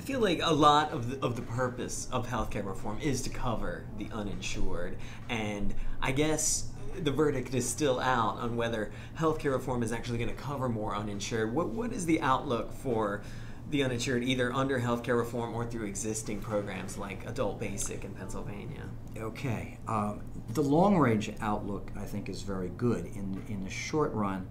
I feel like a lot of the, of the purpose of healthcare reform is to cover the uninsured, and I guess the verdict is still out on whether healthcare reform is actually going to cover more uninsured. What what is the outlook for the uninsured, either under healthcare reform or through existing programs like Adult Basic in Pennsylvania? Okay, um, the long range outlook I think is very good. In in the short run,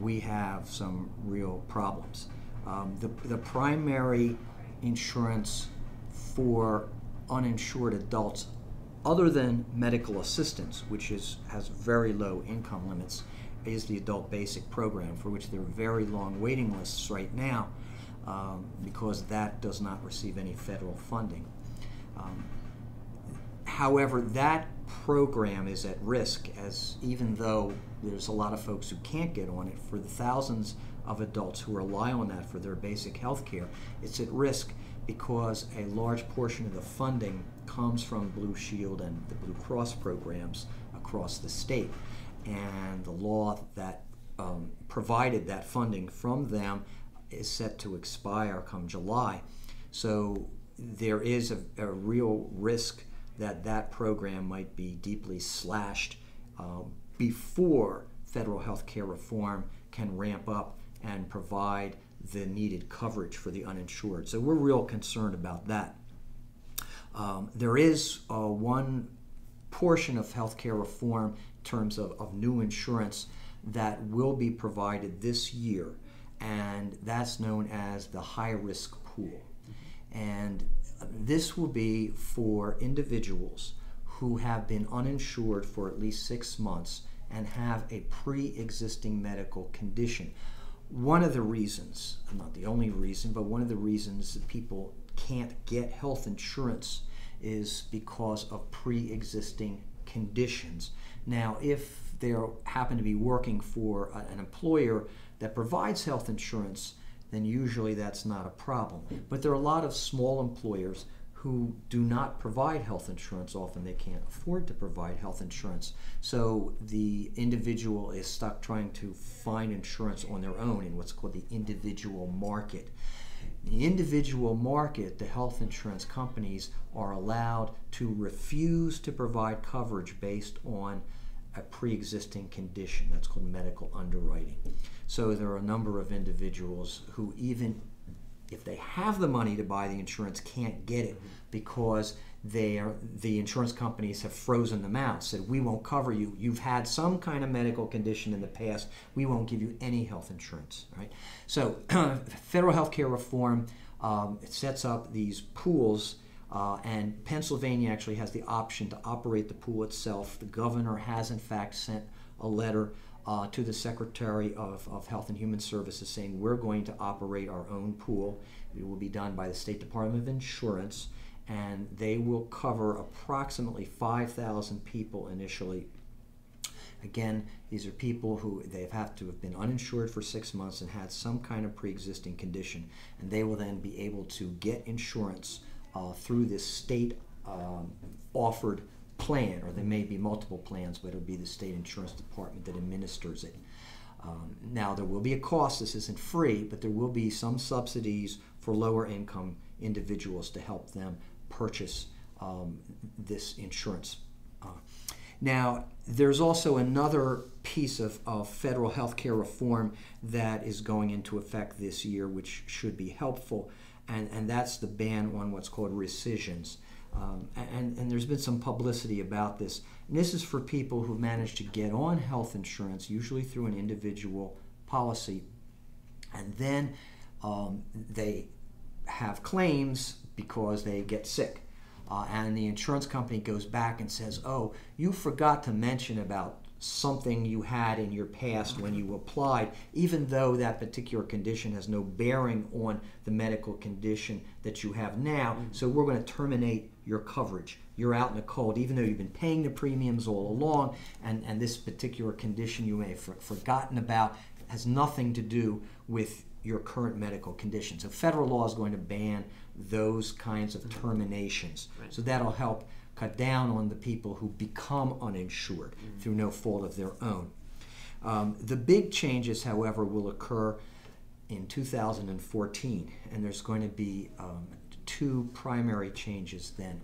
we have some real problems. Um, the the primary insurance for uninsured adults other than medical assistance, which is, has very low income limits, is the adult basic program, for which there are very long waiting lists right now um, because that does not receive any federal funding. Um, however, that program is at risk, as even though there's a lot of folks who can't get on it, for the thousands of adults who rely on that for their basic health care, it's at risk because a large portion of the funding comes from Blue Shield and the Blue Cross programs across the state. And the law that um, provided that funding from them is set to expire come July. So there is a, a real risk that that program might be deeply slashed uh, before federal health care reform can ramp up and provide the needed coverage for the uninsured. So we're real concerned about that. Um, there is uh, one portion of healthcare reform in terms of, of new insurance that will be provided this year, and that's known as the high risk pool. And this will be for individuals who have been uninsured for at least six months and have a pre existing medical condition. One of the reasons, not the only reason, but one of the reasons that people can't get health insurance is because of pre existing conditions. Now, if they happen to be working for an employer that provides health insurance, then usually that's not a problem. But there are a lot of small employers who do not provide health insurance. Often they can't afford to provide health insurance. So the individual is stuck trying to find insurance on their own in what's called the individual market the individual market, the health insurance companies are allowed to refuse to provide coverage based on a pre existing condition. That's called medical underwriting. So there are a number of individuals who, even if they have the money to buy the insurance, can't get it because they are, the insurance companies have frozen them out, said, We won't cover you. You've had some kind of medical condition in the past. We won't give you any health insurance. Right? So, federal health care reform um, it sets up these pools. Uh, and Pennsylvania actually has the option to operate the pool itself. The governor has, in fact, sent a letter uh, to the Secretary of, of Health and Human Services saying we're going to operate our own pool. It will be done by the State Department of Insurance and they will cover approximately 5,000 people initially. Again, these are people who they have to have been uninsured for six months and had some kind of pre-existing condition, and they will then be able to get insurance uh, through this state um, offered plan, or there may be multiple plans, but it'll be the state insurance department that administers it. Um, now, there will be a cost. This isn't free, but there will be some subsidies for lower income individuals to help them purchase um, this insurance. Uh, now, there's also another piece of, of federal health care reform that is going into effect this year, which should be helpful, and, and that's the ban on what's called rescissions. Um, and, and there's been some publicity about this. And this is for people who managed to get on health insurance, usually through an individual policy, and then um, they have claims because they get sick. Uh, and the insurance company goes back and says, Oh, you forgot to mention about something you had in your past when you applied, even though that particular condition has no bearing on the medical condition that you have now. Mm-hmm. So we're going to terminate your coverage. You're out in the cold, even though you've been paying the premiums all along, and, and this particular condition you may have forgotten about has nothing to do with your current medical condition. So federal law is going to ban those kinds of mm-hmm. terminations. Right. So that'll help cut down on the people who become uninsured mm-hmm. through no fault of their own. Um, the big changes, however, will occur in 2014, and there's going to be um, two primary changes then.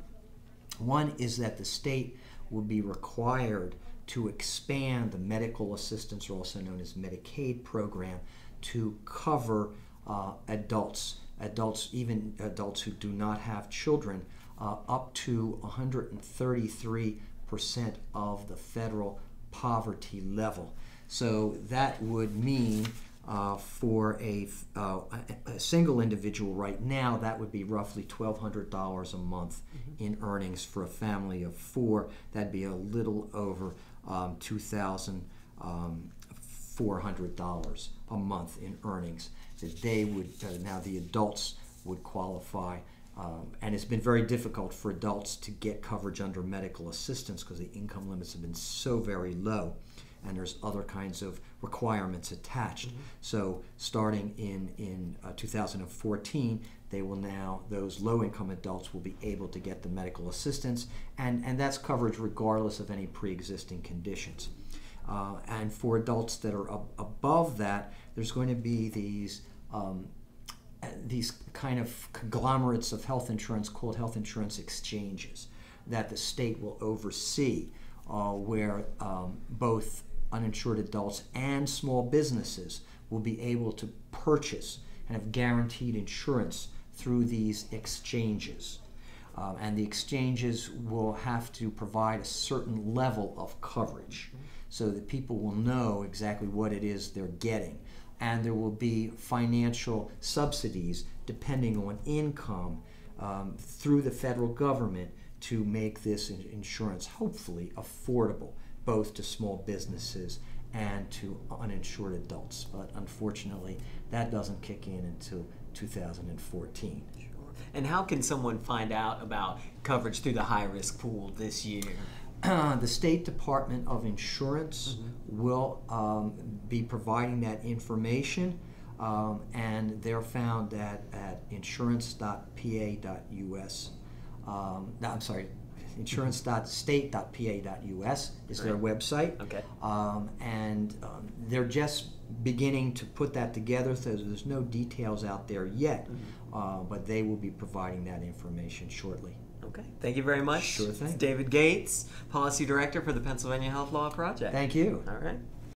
One is that the state will be required to expand the medical assistance, or also known as Medicaid program, to cover uh, adults, adults, even adults who do not have children, uh, up to 133% of the federal poverty level. So that would mean uh, for a, uh, a, single individual right now, that would be roughly $1,200 a month mm-hmm. in earnings for a family of four. That'd be a little over um, $2,400 um, a month in earnings that they would, uh, now the adults would qualify. Um, and it's been very difficult for adults to get coverage under medical assistance because the income limits have been so very low and there's other kinds of requirements attached. Mm-hmm. So starting in in uh, 2014, they will now those low-income adults will be able to get the medical assistance, and and that's coverage regardless of any pre-existing conditions. Uh, and for adults that are ab- above that, there's going to be these. Um, these kind of conglomerates of health insurance called health insurance exchanges that the state will oversee, uh, where um, both uninsured adults and small businesses will be able to purchase and have guaranteed insurance through these exchanges. Um, and the exchanges will have to provide a certain level of coverage so that people will know exactly what it is they're getting. And there will be financial subsidies depending on income um, through the federal government to make this insurance hopefully affordable both to small businesses and to uninsured adults. But unfortunately, that doesn't kick in until 2014. Sure. And how can someone find out about coverage through the high risk pool this year? the State Department of Insurance mm-hmm. will um, be providing that information, um, and they're found at, at insurance.pa.us. Um, no, I'm sorry, insurance.state.pa.us is their website. Okay. Um, and um, they're just beginning to put that together, so there's no details out there yet, mm-hmm. uh, but they will be providing that information shortly. Okay. Thank you very much. Sure thing. It's David Gates, Policy Director for the Pennsylvania Health Law Project. Thank you. All right.